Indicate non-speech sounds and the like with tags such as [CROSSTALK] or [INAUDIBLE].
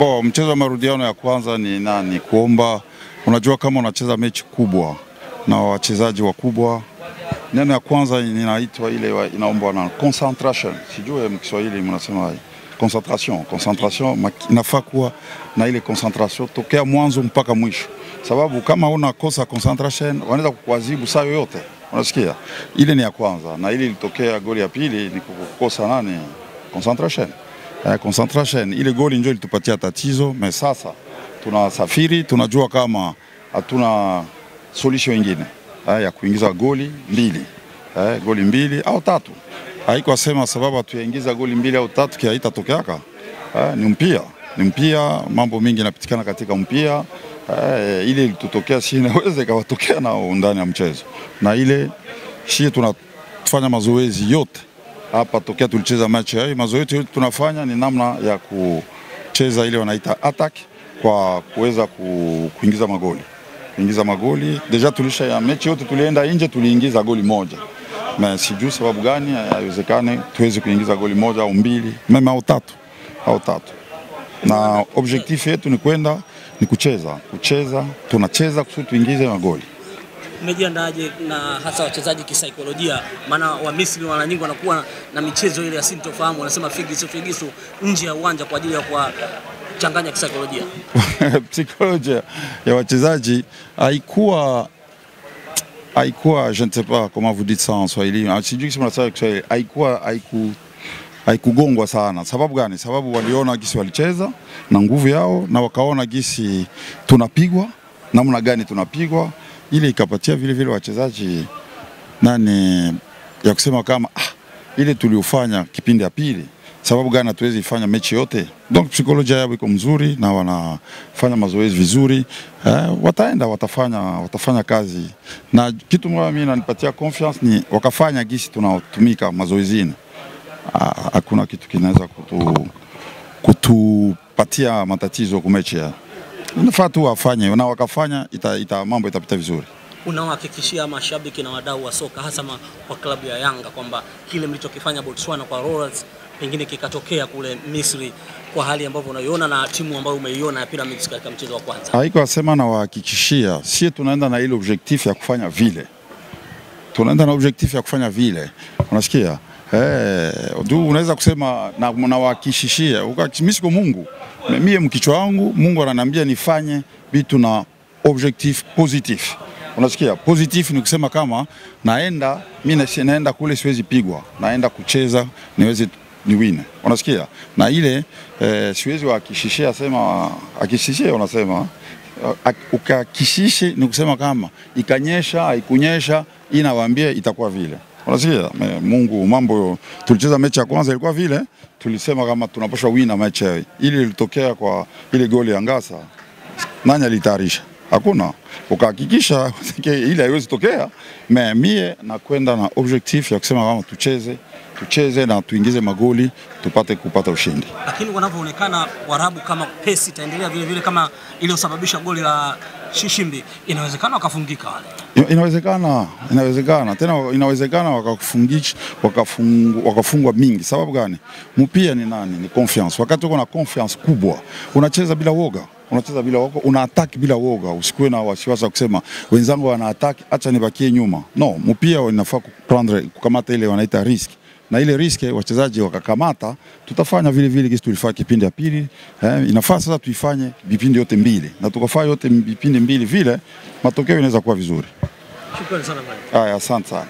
Bo, mchezo wa marudiano ya kwanza ni nani? Kuomba, unajua kama unacheza mechi kubwa na wachezaji wakubwa, neno ya kwanza inaitwa ile wa- inaombwa na concentration, sijue mkiswahili mnasema concentration. Concentration. Inafaa kuwa na ile concentration tokea mwanzo mpaka mwisho, sababu kama unakosa concentration wanaweza kukuadhibu saa yoyote, unasikia. Ile ni ya kwanza, na ile ilitokea goli ya pili ni kukosa nani? Concentration eh, concentration ile goli ndio ilitupatia tatizo. Me sasa tunasafiri, tunajua kama hatuna solution ingine eh, ya kuingiza goli mbili eh, goli mbili au tatu. Haiko sema sababu hatuyaingiza goli mbili au tatu kia itatokeaka eh, ni mpia ni mpia, mambo mingi yanapitikana katika mpia eh, ile ilitutokea si inaweza ikawatokea nao ndani ya mchezo, na ile shi tunafanya mazoezi yote hapa tokea tulicheza mechi. Hii, mazoezi yote tunafanya ni namna ya kucheza ile wanaita attack kwa kuweza ku, kuingiza magoli. Kuingiza magoli. Deja tulisha ya mechi yote tulienda nje tuliingiza goli moja, na sijui sababu gani haiwezekane tuweze kuingiza goli moja au mbili. Meme au tatu. Au tatu, na objektifu yetu ni kwenda ni kucheza. Kucheza, tunacheza kusudi tuingize magoli. Mmejiandaaje na hasa wachezaji kisaikolojia? Maana wa Misri mara nyingi wanakuwa na michezo ile ya sintofahamu, wanasema figisu figisu nje ya uwanja kwa ajili ya kwa changanya kisaikolojia. [LAUGHS] Psikolojia ya wachezaji haikuwa haikuwa je ne sais pas comment vous dites ça en Swahili, Ah, sijui kama nasema Kiswahili, haikuwa haiku haikugongwa sana. Sababu gani? Sababu waliona gisi walicheza na nguvu yao na wakaona gisi tunapigwa namna gani tunapigwa, ile ikapatia vile vile wachezaji nani ya kusema kama ah, ile tuliofanya kipindi ya pili, sababu gani hatuwezi ifanya mechi yote? Donc psikolojia yao iko mzuri na wanafanya mazoezi vizuri eh, wataenda watafanya, watafanya kazi na kitu moja mimi nanipatia confiance ni wakafanya gisi tunaotumika mazoezini. Ah, Hakuna kitu kinaweza kutu, kutupatia matatizo kumechi ya nafaa tu wafanye na wakafanya ita, ita, mambo itapita vizuri. Unawahakikishia mashabiki na wadau wa soka hasa kwa wa klabu ya Yanga kwamba kile mlichokifanya Botswana kwa Rollers pengine kikatokea kule Misri kwa hali ambavyo unaiona na timu ambayo umeiona ya Pyramids katika mchezo wa kwanza. haiko asema na wahakikishia, sie tunaenda na ile objectif ya kufanya vile, tunaenda na objectif ya kufanya vile, unasikia eh, unaweza kusema na nawahakikishia, mimi siko Mungu, mie mkichwa wangu Mungu ananiambia nifanye vitu na objectif positif. Unasikia, positif ni kusema kama naenda mimi naenda kule, siwezi pigwa, naenda kucheza niweze niwine. Unasikia, na ile eh, siwezi wahakikishia sema akishishia, unasema ukakishishi ni kusema kama ikanyesha haikunyesha, inawaambia itakuwa vile. Unasikia Mungu, mambo tulicheza mechi ya kwanza ilikuwa vile, tulisema kama tunapaswa wina mechi hii. Ili ilitokea kwa ile goli ya Ngasa, nani alitayarisha? Hakuna. Ukahakikisha ile haiwezi tokea, me mie nakwenda na objectif ya kusema kama tucheze tucheze na tuingize magoli tupate kupata ushindi. Lakini wanavyoonekana Warabu kama pesi itaendelea vile vile kama iliyosababisha goli la Shishimbi, inawezekana wakafungika wale. Ina- Inawezekana, inawezekana tena, inawezekana wakafungisha wakafungwa, wakafungwa mingi. Sababu gani? Mpia ni nani? Ni confiance. Wakati uko na confiance kubwa, unacheza bila woga, unacheza bila woga, una attack bila woga. Usikuwe na wasiwasi wa kusema wenzangu wana attack, acha nibakie nyuma. No, mpia inafaa kuprendre kukamata ile wanaita risk na ile risk wachezaji wakakamata, tutafanya vile vile kisi tulifanya kipindi ya pili eh, inafaa sasa tuifanye vipindi yote mbili, na tukafanya yote vipindi mbili vile, matokeo inaweza kuwa vizuri. Shukrani sana mwalimu. Haya, asante sana.